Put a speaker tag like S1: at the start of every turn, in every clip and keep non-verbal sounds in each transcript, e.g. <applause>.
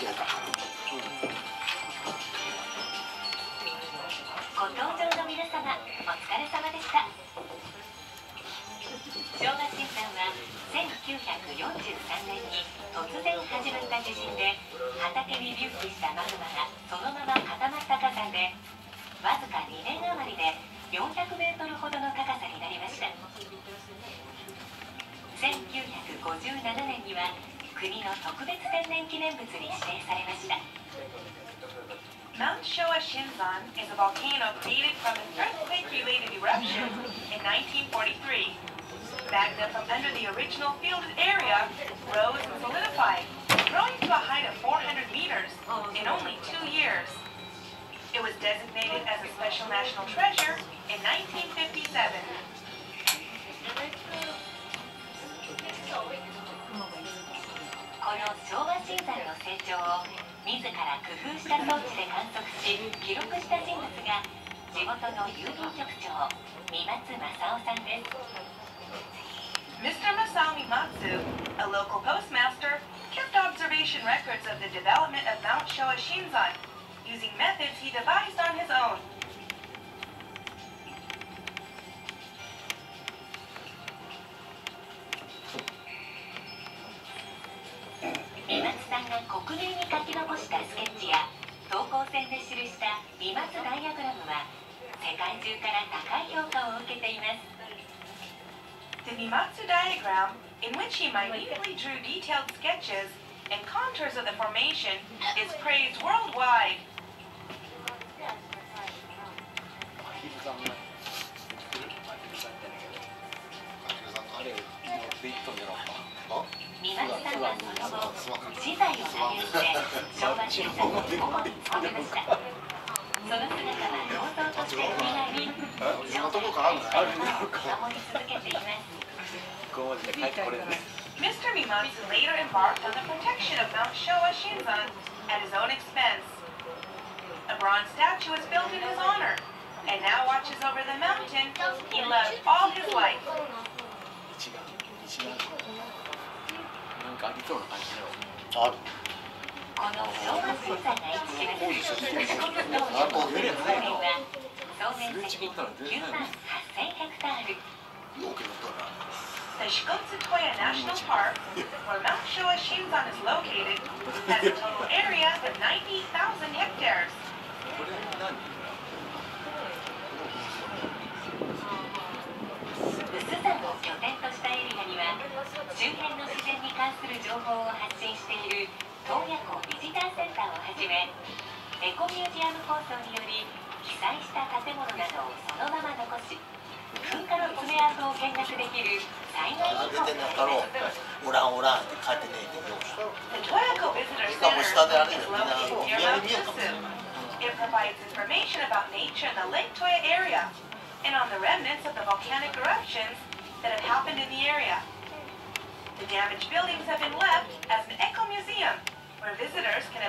S1: ご登場の皆様、お疲れ様でした。正月さんは1943年に突然始まった地震で畑に隆起したマグマがそのまま固まった火山でわずか2年余りで400メートルほどの高さになりました1957年には国の特別天然記念物に指定されました
S2: Mount Showa Shinzan is a volcano created from an earthquake-related eruption in 1943. Magma from under the original fielded area rose and solidified, growing to a height of 400 meters in only two years. It was designated as a special national treasure in 1957.
S1: この昭和新山の成長を自ら工夫した装置で観測し記録した人物が地元の郵便局長三松正夫さんです
S2: Mr. Masao Mimatsu, a local postmaster, kept observation records of the development of Mount Showa Shinzan using methods he devised on his own.
S1: した三松ダイアグラムは世界中から高い評価を受けています
S2: The Mimatsu diagram, in which he minutely drew detailed sketches and contours of the formation, is praised worldwide. Mr. Mimatsu later embarked on the protection of Mount Showa Shinzan at his own expense. A bronze statue was built in his honor, and now watches over the mountain he loved all his life.
S1: この昭和新山が
S3: 一
S2: The Shikotsu Toya National Park, where Mount Showa Shinzan is located, has a total area of 90,000 hectares.
S4: これ何
S1: 臼山を拠点としたエリアには周辺の自然に関する情報を発信している洞爺湖ビジターセンターをはじめエコミュージアム構想により被災した建物などをそのまま残し噴火の爪痕を見学できる災害遺構
S3: 出てんの
S1: があ
S3: やった
S1: ります
S3: ろオランオランって書いてねえけど
S2: The Toyako Visitor Center is located near Mount Kusu. It provides information about nature in the Lake Toya area and on the remnants of the volcanic eruptions that have happened in the area. The damaged buildings have been left as an eco museum where visitors can observe the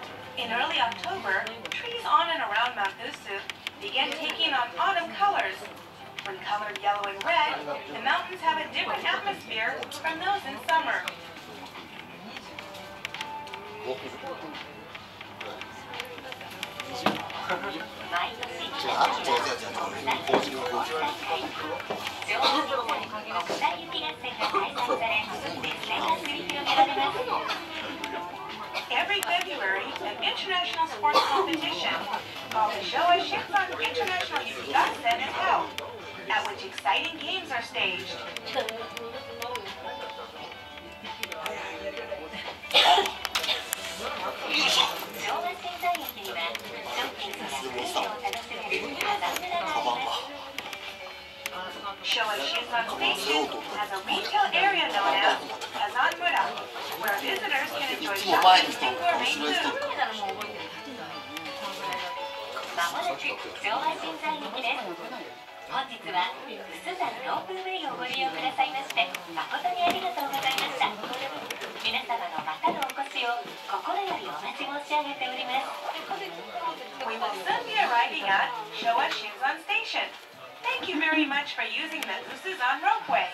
S2: In early October, trees on and around Mount Usu begin taking on autumn colors. When colored yellow and red, the mountains have a different atmosphere from those in summer. <laughs> every February an international sports competition called the Showa Shinzan International Yukigassen is held, at which exciting games are staged. Showa Station has a
S1: 昭和新山駅です本日は楠山ロープウェイをご利用くださいまして誠にありがとうございました皆様のまたのお越しを心よりお待ち申し上げております
S2: We will soon be arriving at Showa Shinzan Station. Thank you very much for using the Usuzan Ropeway.